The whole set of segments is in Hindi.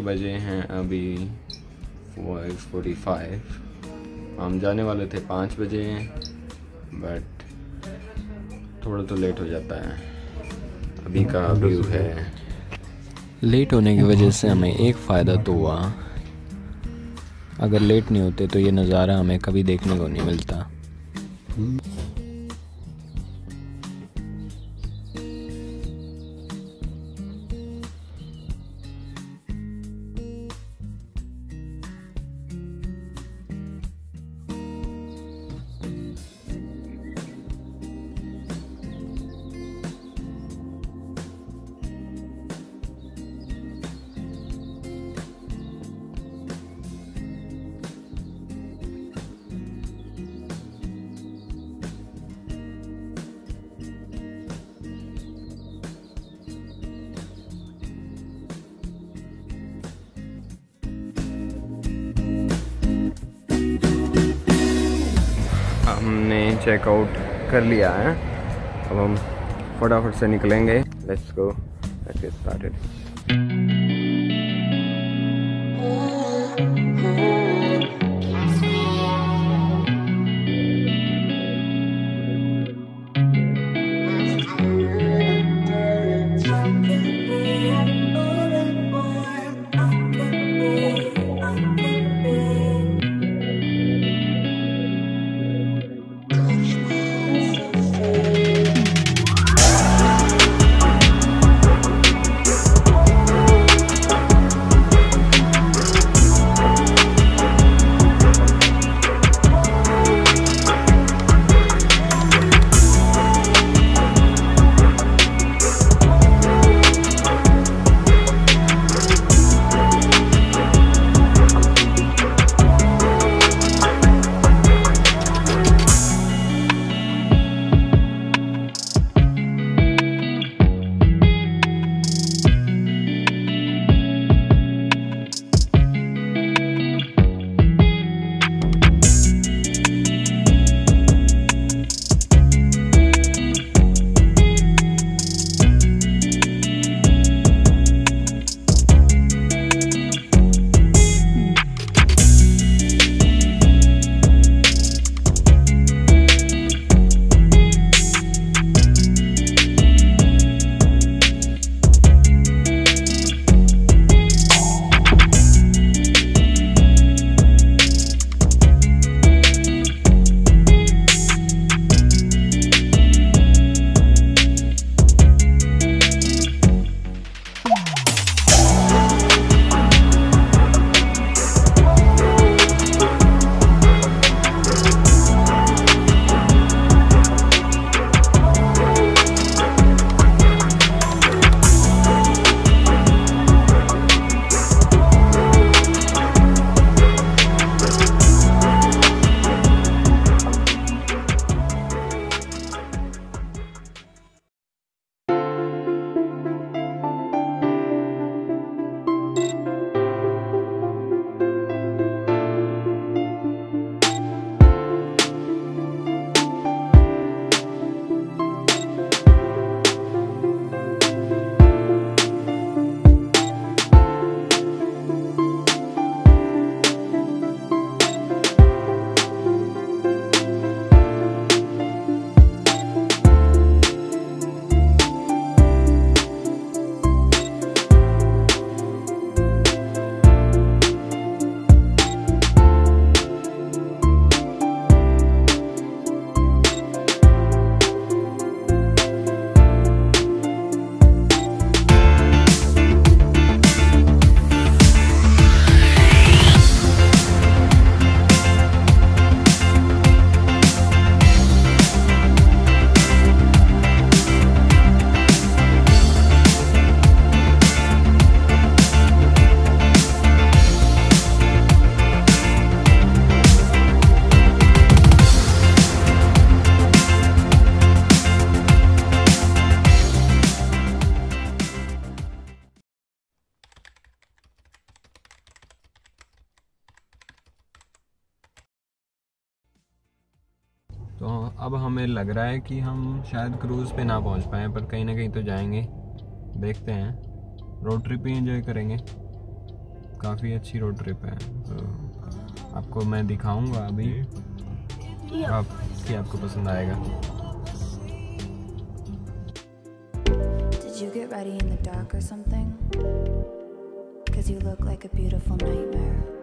बजे हैं अभी फाइव फोर्टी फाइव हम जाने वाले थे पाँच बजे बट थोड़ा तो लेट हो जाता है। अभी का व्यू है। लेट होने की वजह से हमें एक फ़ायदा तो हुआ। अगर लेट नहीं होते तो ये नज़ारा हमें कभी देखने को नहीं मिलता। हमने चेकआउट कर लिया है। अब हम फटाफट से निकलेंगे। Let's go let's get started अब हमें लग रहा है कि हम शायद क्रूज़ पे ना पहुँच पाए, पर कहीं ना कहीं तो जाएँगे। देखते हैं। रोड ट्रिप ही एंजॉय करेंगे। काफ़ी अच्छी रोड ट्रिप है। तो आपको मैं दिखाऊँगा अभी। आप, कि आपको पसंद आएगा। You get ready in the dark or something? Cause you look like a beautiful nightmare.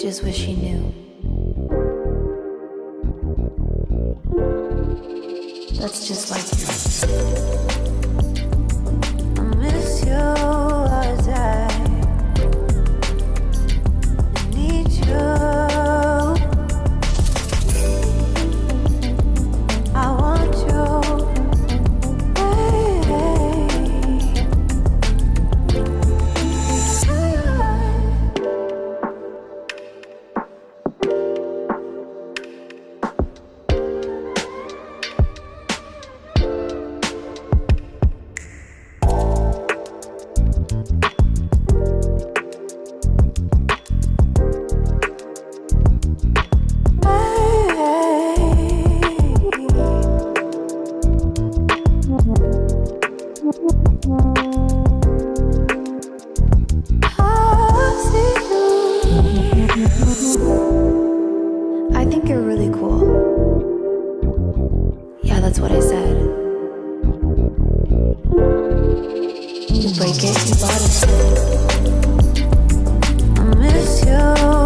Just wish he knew. That's just like that's what I said. You break it, you bought it. I miss you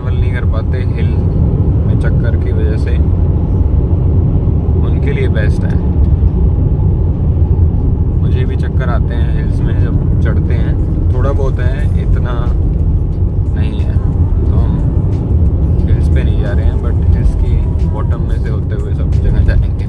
travel नहीं कर पाते हिल में चक्कर की वजह से। उनके लिए बेस्ट है। मुझे भी चक्कर आते हैं हिल्स में जब चढ़ते हैं। थोड़ा बहुत है, इतना नहीं है। तो हम हिल्स पे नहीं जा रहे हैं बट हिल्स की बॉटम में से होते हुए सब जगह जाएँगे।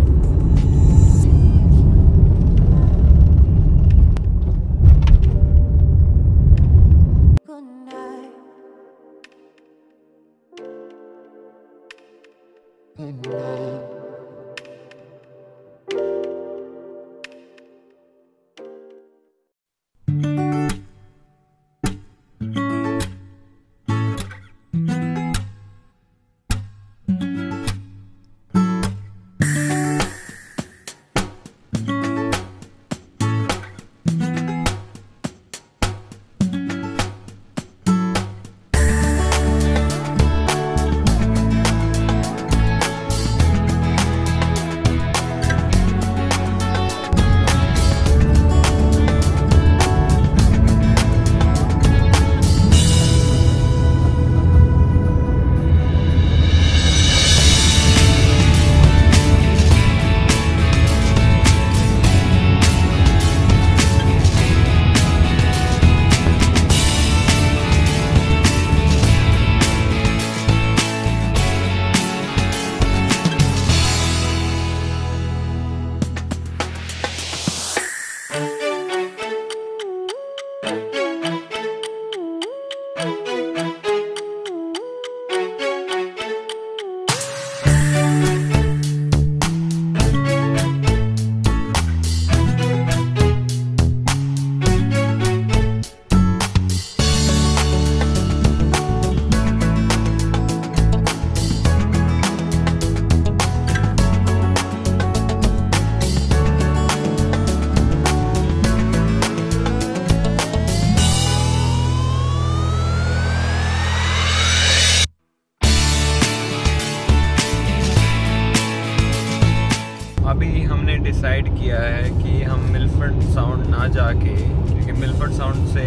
मिलफर्ड साउंड ना जाके, क्योंकि मिलफर्ड साउंड से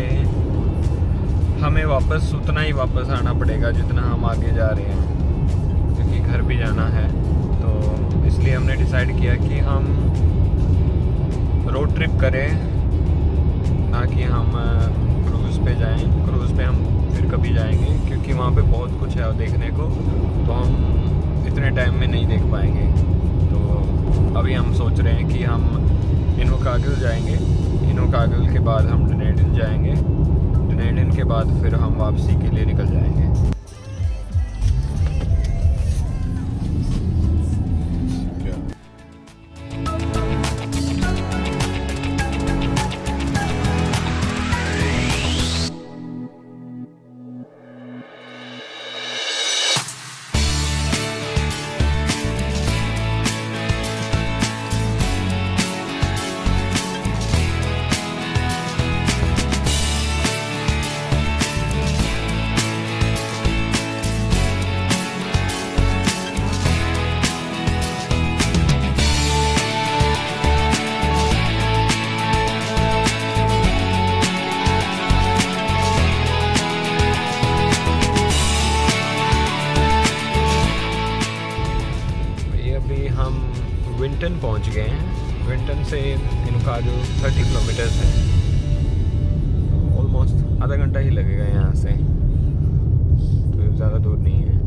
हमें वापस, उतना ही वापस आना पड़ेगा जितना हम आगे जा रहे हैं, क्योंकि घर भी जाना है। तो इसलिए हमने डिसाइड किया कि हम रोड ट्रिप करें ना कि हम क्रूज़ पे जाएँ। क्रूज़ पे हम फिर कभी जाएँगे, क्योंकि वहाँ पे बहुत कुछ है देखने को तो हम इतने टाइम में नहीं देख पाएँगे। अभी हम सोच रहे हैं कि हम इनो कागल जाएँगे। इनो कागल के बाद हम डनेडिन जाएँगे। डनेडिन के बाद फिर हम वापसी के लिए निकल जाएँगे। इनका जो थर्टी किलोमीटर्स है। ऑलमोस्ट आधा घंटा ही लगेगा यहाँ से। तो ज़्यादा दूर नहीं है।